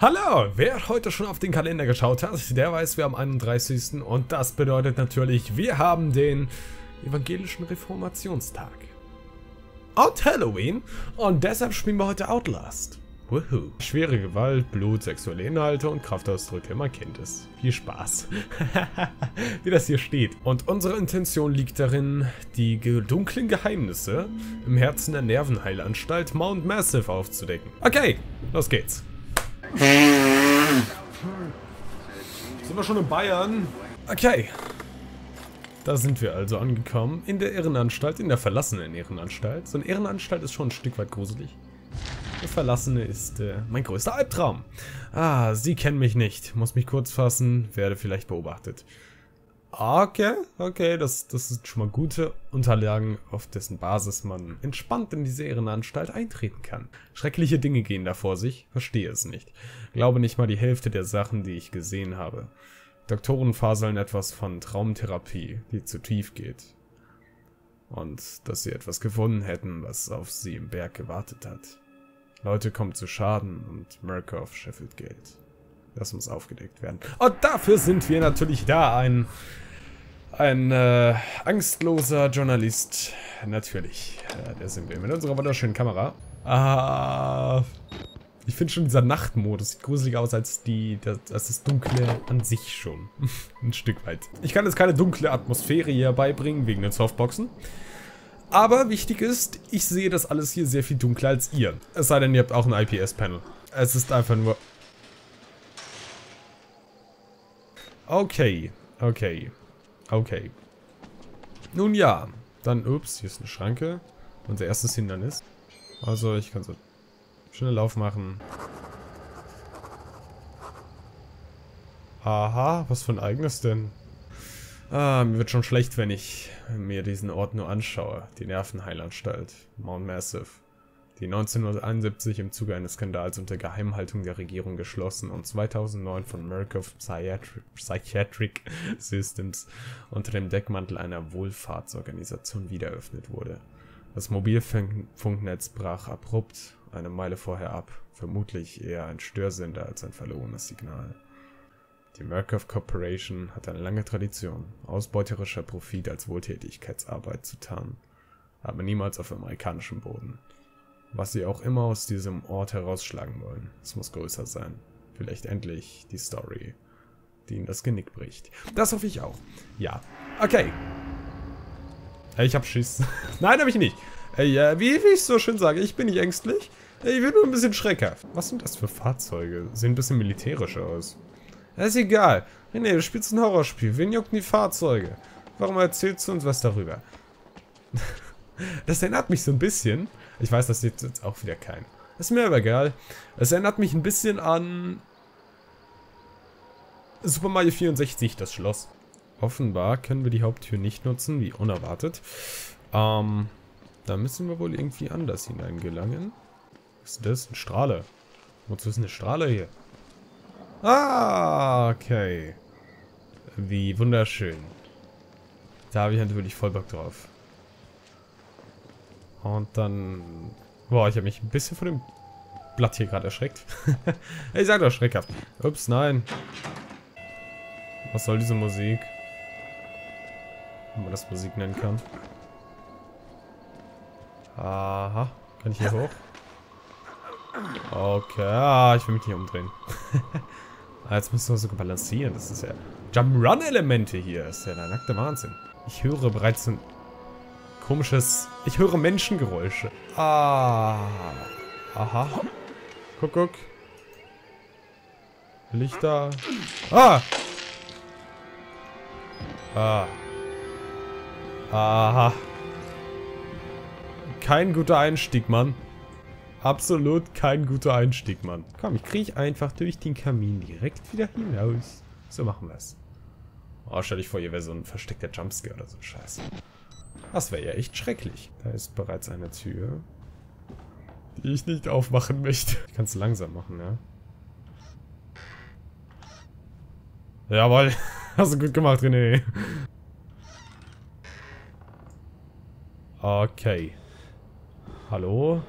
Hallo, wer heute schon auf den Kalender geschaut hat, der weiß, wir haben 31. Und das bedeutet natürlich, wir haben den evangelischen Reformationstag. Und Halloween. Und deshalb spielen wir heute Outlast. Woohoo. Schwere Gewalt, Blut, sexuelle Inhalte und Kraftausdrücke, man kennt es. Viel Spaß. Wie das hier steht. Und unsere Intention liegt darin, die dunklen Geheimnisse im Herzen der Nervenheilanstalt Mount Massive aufzudecken. Okay, los geht's. Sind wir schon in Bayern? Okay. Da sind wir also angekommen. In der Ehrenanstalt, in der verlassenen Ehrenanstalt. So eine Ehrenanstalt ist schon ein Stück weit gruselig. Der Verlassene ist äh, mein größter Albtraum. Ah, Sie kennen mich nicht. Muss mich kurz fassen, werde vielleicht beobachtet. Okay, okay, das, das sind schon mal gute Unterlagen, auf dessen Basis man entspannt in diese Ehrenanstalt eintreten kann. Schreckliche Dinge gehen da vor sich, verstehe es nicht. Glaube nicht mal die Hälfte der Sachen, die ich gesehen habe. Doktoren faseln etwas von Traumtherapie, die zu tief geht. Und dass sie etwas gefunden hätten, was auf sie im Berg gewartet hat. Leute kommen zu Schaden und Murkoff scheffelt Geld. Das muss aufgedeckt werden. Und dafür sind wir natürlich da. Ein, ein äh, angstloser Journalist. Natürlich. Ja, der sind wir mit unserer wunderschönen Kamera. Ah, ich finde schon dieser Nachtmodus sieht gruselig aus als die, das, das Dunkle an sich schon. Ein Stück weit. Ich kann jetzt keine dunkle Atmosphäre hier beibringen, wegen den Softboxen. Aber wichtig ist, ich sehe das alles hier sehr viel dunkler als ihr. Es sei denn, ihr habt auch ein IPS-Panel. Es ist einfach nur... Okay, okay, okay. Nun ja, dann, ups, hier ist eine Schranke. Unser erstes Hindernis. Also, ich kann so schnell Lauf machen. Aha, was für ein eigenes denn? Ah, mir wird schon schlecht, wenn ich mir diesen Ort nur anschaue. Die Nervenheilanstalt, Mount Massive. Die 1971 im Zuge eines Skandals unter Geheimhaltung der Regierung geschlossen und 2009 von Murkoff Psychiatric, Systems unter dem Deckmantel einer Wohlfahrtsorganisation wiedereröffnet wurde. Das Mobilfunknetz brach abrupt eine Meile vorher ab, vermutlich eher ein Störsender als ein verlorenes Signal. Die Murkoff Corporation hat eine lange Tradition, ausbeuterischer Profit als Wohltätigkeitsarbeit zu tarnen, aber niemals auf amerikanischem Boden. Was sie auch immer aus diesem Ort herausschlagen wollen, es muss größer sein. Vielleicht endlich die Story, die ihnen das Genick bricht. Das hoffe ich auch. Ja. Okay. Ich hab Schiss. Nein, hab ich nicht. Ja, wie, wie ich so schön sage, ich bin nicht ängstlich. Ich bin nur ein bisschen schreckhaft. Was sind das für Fahrzeuge? Sehen ein bisschen militärischer aus. Das ist egal. René, du spielst ein Horrorspiel. Wen jucken die Fahrzeuge? Warum erzählst du uns was darüber? das erinnert mich so ein bisschen. Ich weiß, das sieht jetzt auch wieder kein. Ist mir aber egal. Es erinnert mich ein bisschen an Super Mario 64, das Schloss. Offenbar können wir die Haupttür nicht nutzen, wie unerwartet. Ähm, da müssen wir wohl irgendwie anders hineingelangen. Was ist das? Ein Strahle. Wozu ist eine Strahle hier? Ah, okay. Wie wunderschön. Da habe ich natürlich voll Bock drauf. Und dann... Boah, ich habe mich ein bisschen von dem Blatt hier gerade erschreckt. ich sag doch schreckhaft. Ups, nein. Was soll diese Musik? Wenn man das Musik nennen kann. Aha. Kann ich hier hoch? Okay, ah, ich will mich hier umdrehen. Ah, jetzt müssen wir sogar balancieren. Das ist ja Jump-Run-Elemente hier. Das ist ja der nackte Wahnsinn. Ich höre bereits ein komisches... Ich höre Menschengeräusche. Ah. Aha. Guck, guck. Lichter. Ah. Ah. Aha. Kein guter Einstieg, Mann. Absolut kein guter Einstieg, Mann. Komm, ich kriege einfach durch den Kamin direkt wieder hinaus. So machen wir es. Oh, stell dich vor, hier wäre so ein versteckter Jumpscare oder so. Scheiße. Das wäre ja echt schrecklich. Da ist bereits eine Tür, die ich nicht aufmachen möchte. Ich kann es langsam machen, ja. Jawohl. Hast du gut gemacht, René. Okay. Hallo?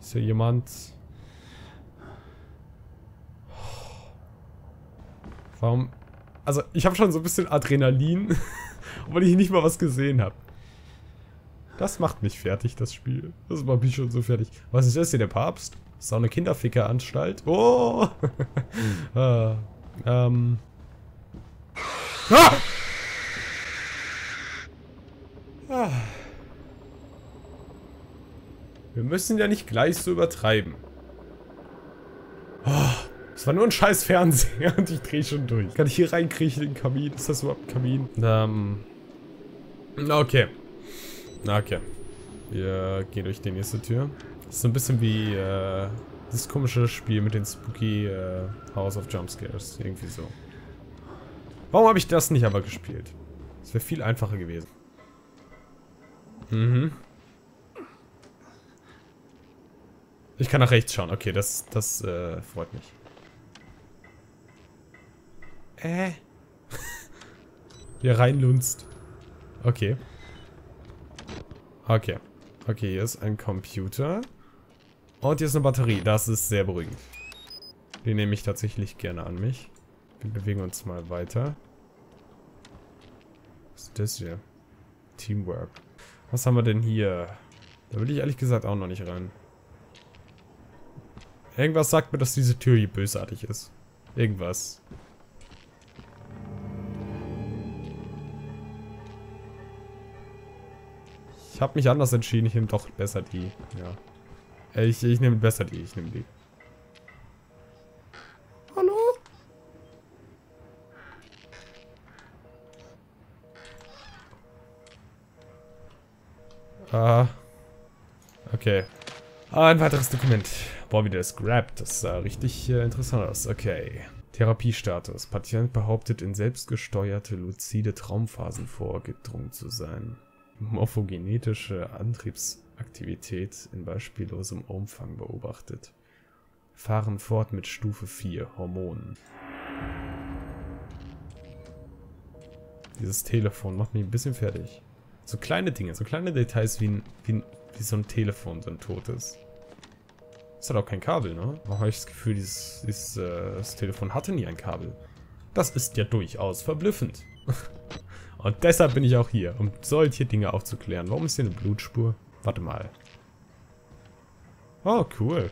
Ist hier jemand? Warum? Also, ich habe schon so ein bisschen Adrenalin. obwohl ich nicht mal was gesehen habe. Das macht mich fertig, das Spiel. Das macht mich schon so fertig. Was ist das hier, der Papst? Das ist auch eine Kinderfickeranstalt. Oh! ah, ähm. Ah! ah! Wir müssen ja nicht gleich so übertreiben. Das war nur ein scheiß Fernseher und ich drehe schon durch. Kann ich hier reinkriechen in den Kamin? Ist das überhaupt ein Kamin? Ähm. Okay. Okay. Wir gehen durch die nächste Tür. Das ist so ein bisschen wie äh, das komische Spiel mit den Spooky äh, House of Jumpscares. Irgendwie so. Warum habe ich das nicht aber gespielt? Das wäre viel einfacher gewesen. Mhm. Ich kann nach rechts schauen. Okay, das, das äh, freut mich. Äh. Hier reinlunzt. Okay. Okay. Okay, hier ist ein Computer. Und hier ist eine Batterie. Das ist sehr beruhigend. Die nehme ich tatsächlich gerne an mich. Wir bewegen uns mal weiter. Was ist das hier? Teamwork. Was haben wir denn hier? Da will ich ehrlich gesagt auch noch nicht rein. Irgendwas sagt mir, dass diese Tür hier bösartig ist. Irgendwas. Ich habe mich anders entschieden. Ich nehme doch besser die. Ja. Ich, ich nehme besser die. Ich nehme die. Hallo? Ah. Okay. Ah, ein weiteres Dokument. Boah, wie der ist grabbed. Das sah richtig äh, interessant aus. Okay. Therapiestatus. Patient behauptet, in selbstgesteuerte, luzide Traumphasen vorgedrungen zu sein. Morphogenetische Antriebsaktivität in beispiellosem Umfang beobachtet. Fahren fort mit Stufe 4, Hormonen. Dieses Telefon macht mich ein bisschen fertig. So kleine Dinge, so kleine Details wie, ein, wie, ein, wie so ein Telefon, so ein totes. Das hat auch kein Kabel, ne? Warum habe ich das Gefühl, dieses, dieses äh, Telefon hatte nie ein Kabel? Das ist ja durchaus verblüffend. Und deshalb bin ich auch hier, um solche Dinge aufzuklären. Warum ist hier eine Blutspur? Warte mal. Oh, cool.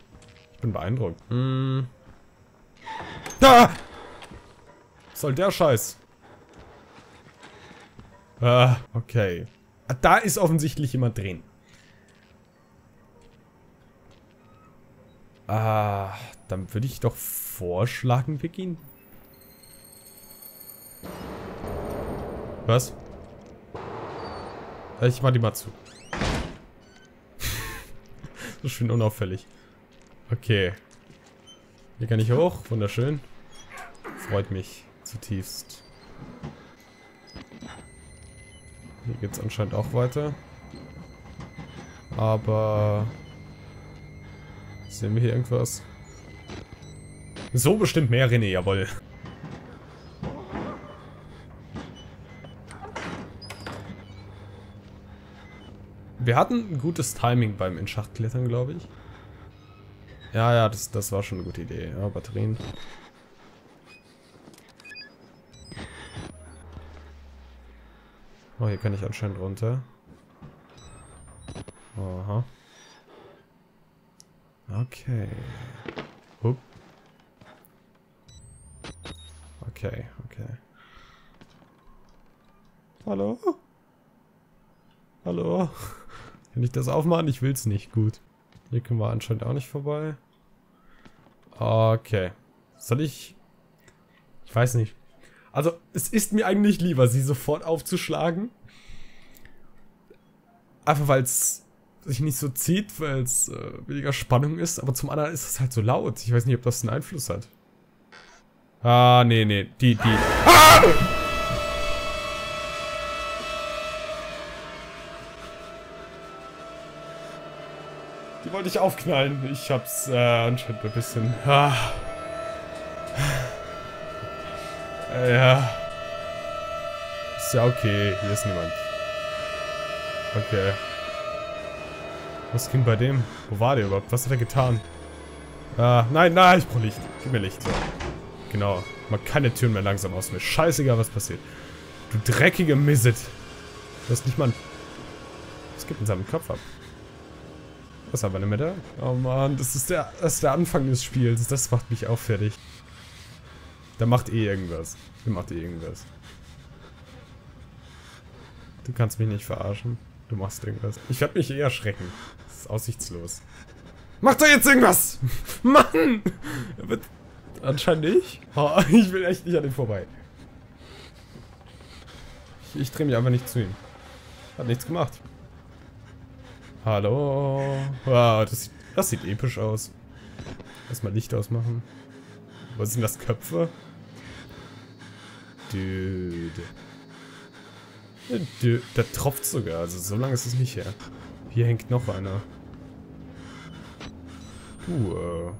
Ich bin beeindruckt. Hm. Ah! Was soll der Scheiß? Ah, okay. Ah, da ist offensichtlich jemand drin. Ah, dann würde ich doch vorschlagen, wir gehen. Was? Ich mach die mal zu. so schön unauffällig. Okay. Hier kann ich hoch. Wunderschön. Freut mich zutiefst. Hier geht's anscheinend auch weiter. Aber Sehen wir hier irgendwas? So bestimmt mehr, René, jawohl. Wir hatten ein gutes Timing beim in Schacht klettern, glaube ich. Ja, ja, das, das war schon eine gute Idee. Ja, Batterien. Oh, hier kann ich anscheinend runter. Aha. Okay. Hup. Okay, okay. Hallo? Hallo? Kann ich das aufmachen? Ich will's nicht. Gut. Hier können wir anscheinend auch nicht vorbei. Okay. Soll ich... Ich weiß nicht. Also, es ist mir eigentlich lieber, sie sofort aufzuschlagen. Einfach weil es sich nicht so zieht, weil es äh, weniger Spannung ist. Aber zum anderen ist es halt so laut. Ich weiß nicht, ob das einen Einfluss hat. Ah, nee, nee. Die, die... Ah! Die wollte ich aufknallen. Ich hab's äh, anscheinend ein bisschen... Ah. Äh, ja. Ist ja okay. Hier ist niemand. Okay. Was ging bei dem? Wo war der überhaupt? Was hat er getan? Ah, nein, nein, ich brauche Licht. Gib mir Licht. Genau. Mach keine Türen mehr langsam aus. Mir scheißegal, was passiert. Du dreckige Misset. Du hast nicht mal... Es gibt einen seinem Kopf ab. Was aber nicht mehr da? Oh Mann, das ist, der, das ist der Anfang des Spiels. Das macht mich auch fertig. Der macht eh irgendwas. Der macht eh irgendwas. Du kannst mich nicht verarschen. Du machst irgendwas. Ich werde mich eh erschrecken. Das ist aussichtslos. Mach doch jetzt irgendwas! Mann! Anscheinend nicht. Oh, ich will echt nicht an ihm vorbei. Ich, ich drehe mich einfach nicht zu ihm. Hat nichts gemacht. Hallo. Wow, das, das sieht episch aus. Erstmal Licht ausmachen. Was sind das, Köpfe? Dude. Dude. Der tropft sogar, also so lange ist es nicht her. Hier hängt noch einer. Uh, äh.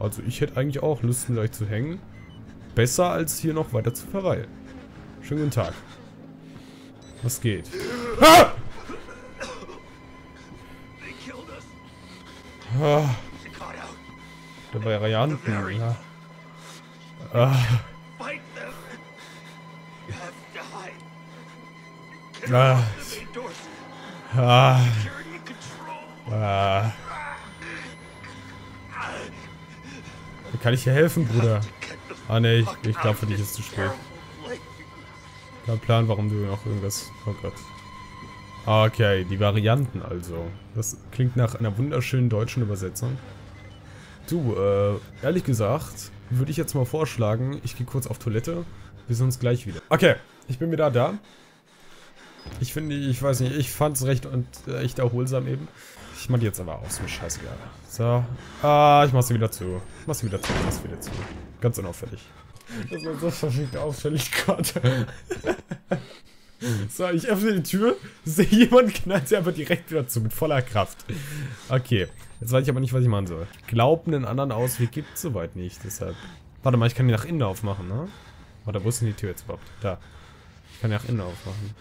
Also ich hätte eigentlich auch Lust euch zu hängen. Besser als hier noch weiter zu verweilen. Schönen guten Tag. Was geht? Ah! Ah. Der Varianten, ja. Ah. Ah. Ah. Ah. Wie kann ich dir helfen, Bruder? Ah ne, ich, ich glaube für dich ist es zu spät. Kein Plan, warum du noch irgendwas... Oh Gott. Okay, die Varianten also. Das klingt nach einer wunderschönen deutschen Übersetzung. Du, äh, ehrlich gesagt, würde ich jetzt mal vorschlagen, ich gehe kurz auf Toilette. Wir sehen uns gleich wieder. Okay, ich bin wieder da. Ich finde, ich weiß nicht, ich fand es recht und äh, echt erholsam eben. Ich mach die jetzt aber aus, mir scheißegal. So. Ah, ich mach sie wieder zu. Ich mach sie wieder zu, ich mach sie wieder zu. Ganz unauffällig. Das war so verfickt auffällig, Gott. so, ich öffne die Tür, sehe jemand, knallt sie einfach direkt wieder zu, mit voller Kraft. Okay, jetzt weiß ich aber nicht, was ich machen soll. Glauben einen anderen Ausweg gibt es soweit nicht, deshalb... Warte mal, ich kann die nach innen aufmachen, ne? Warte, wo ist denn die Tür jetzt überhaupt? Da. Ich kann die nach innen aufmachen.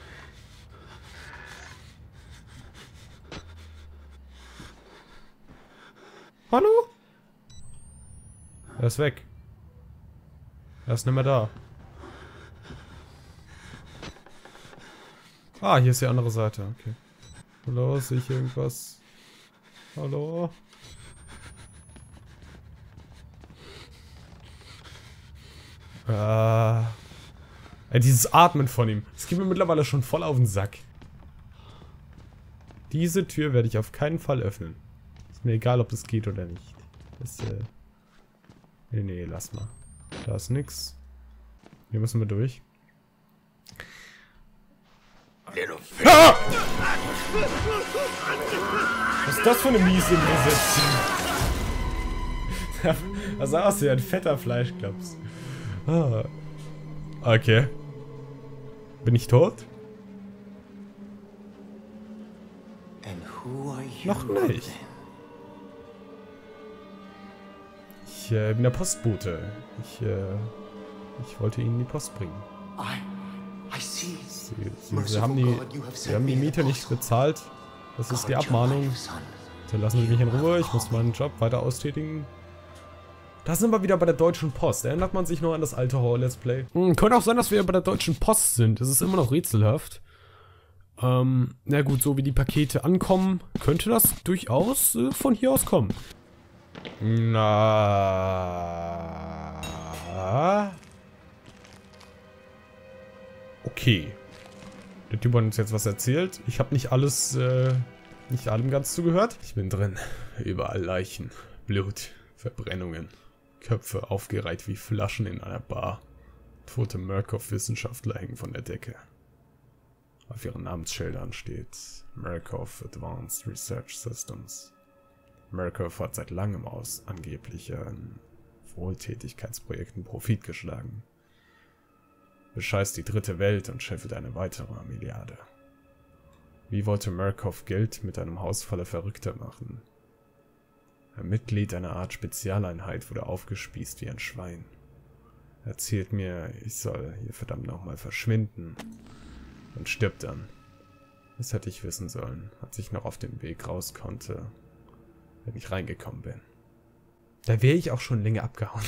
Hallo? Er ist weg. Er ist nicht mehr da. Ah, hier ist die andere Seite. Okay. Hallo, sehe ich irgendwas? Hallo? Ah. Ey, dieses Atmen von ihm. Das geht mir mittlerweile schon voll auf den Sack. Diese Tür werde ich auf keinen Fall öffnen. Ist mir egal, ob das geht oder nicht. Das, äh... Nee, nee, lass mal. Da ist nix. Hier müssen wir durch. Ah! Was ist das für eine miese Übersetzung? das sah aus wie ein fetter Fleischklaps. Ah. Okay. Bin ich tot? Noch nicht. Ich äh, bin der Postbote. Ich, äh, ich wollte Ihnen die Post bringen. Sie, Sie, Sie, haben die, Sie haben die Miete nicht bezahlt. Das ist die Abmahnung. Dann lassen Sie mich in Ruhe. Ich muss meinen Job weiter austätigen. Da sind wir wieder bei der Deutschen Post. Erinnert man sich noch an das alte Horror-Let's Play? Hm, könnte auch sein, dass wir bei der Deutschen Post sind. Es ist immer noch rätselhaft. Ähm, na gut, so wie die Pakete ankommen, könnte das durchaus äh, von hier aus kommen. Na. Okay. Der Typ hat uns jetzt was erzählt. Ich habe nicht alles, äh, nicht allem ganz zugehört. Ich bin drin. Überall Leichen, Blut, Verbrennungen. Köpfe aufgereiht wie Flaschen in einer Bar. Tote Murkoff-Wissenschaftler hängen von der Decke. Auf ihren Namensschildern steht Murkoff Advanced Research Systems. Murkoff hat seit langem aus angeblichen Wohltätigkeitsprojekten Profit geschlagen. Bescheißt die dritte Welt und scheffelt eine weitere Milliarde. Wie wollte Murkoff Geld mit einem Haus voller Verrückter machen? Ein Mitglied einer Art Spezialeinheit wurde aufgespießt wie ein Schwein. Erzählt mir, ich soll hier verdammt nochmal verschwinden. Und stirbt dann. Das hätte ich wissen sollen, als ich noch auf dem Weg raus konnte, wenn ich reingekommen bin. Da wäre ich auch schon länger abgehauen.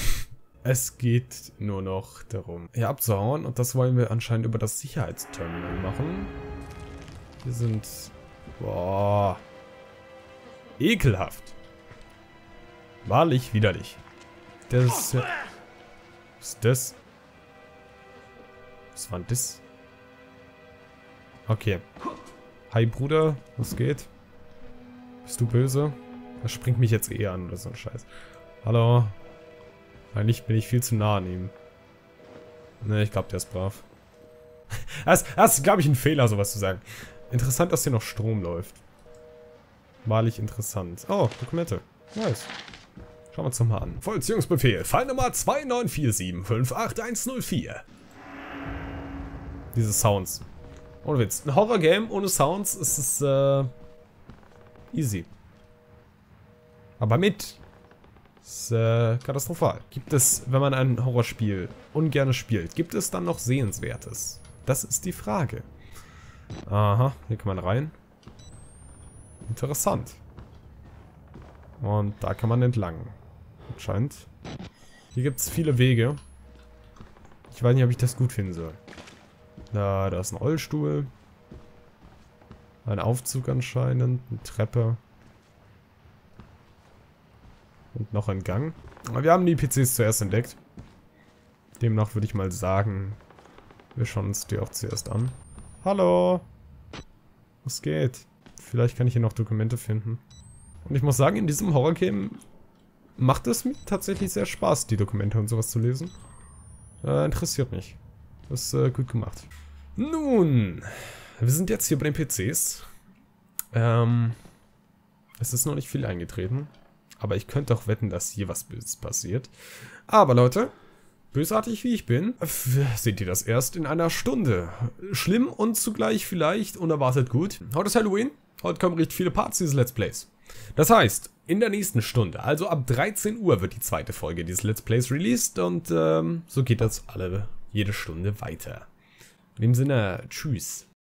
Es geht nur noch darum, hier abzuhauen. Und das wollen wir anscheinend über das Sicherheitsterminal machen. Wir sind... Boah. Ekelhaft. Wahrlich widerlich. Das ist... Was ist das? Was war denn das? Okay. Hi Bruder, was geht? Bist du böse? Er springt mich jetzt eh an oder so ein Scheiß. Hallo. Eigentlich bin ich viel zu nah an ihm. Ne, ich glaube, der ist brav. das, das ist, glaube ich, ein Fehler, sowas zu sagen. Interessant, dass hier noch Strom läuft. Wahrlich interessant. Oh, Dokumente. Nice. Schauen wir uns nochmal an. Vollziehungsbefehl. Fall Nummer 294758104. Diese Sounds. Ohne Witz. Ein Horror-Game ohne Sounds ist es, äh, easy. Aber mit ist äh, katastrophal. Gibt es, wenn man ein Horrorspiel ungern spielt, gibt es dann noch Sehenswertes? Das ist die Frage. Aha, hier kann man rein. Interessant. Und da kann man entlang. Anscheinend. Hier gibt es viele Wege. Ich weiß nicht, ob ich das gut finden soll. Da, da ist ein Rollstuhl. Ein Aufzug anscheinend. Eine Treppe. Und noch ein Gang. Aber wir haben die PCs zuerst entdeckt. Demnach würde ich mal sagen, wir schauen uns die auch zuerst an. Hallo! Was geht? Vielleicht kann ich hier noch Dokumente finden. Und ich muss sagen, in diesem Horror-Game macht es mir tatsächlich sehr Spaß, die Dokumente und sowas zu lesen. Äh, interessiert mich. Das ist äh, gut gemacht. Nun, wir sind jetzt hier bei den PCs. Ähm, es ist noch nicht viel eingetreten. Aber ich könnte auch wetten, dass hier was Böses passiert. Aber Leute, bösartig wie ich bin, seht ihr das erst in einer Stunde. Schlimm und zugleich vielleicht unerwartet gut. Heute ist Halloween. Heute kommen richtig viele Parts dieses Let's Plays. Das heißt, in der nächsten Stunde, also ab 13 Uhr wird die zweite Folge dieses Let's Plays released und ähm, so geht das alle jede Stunde weiter. In dem Sinne, tschüss.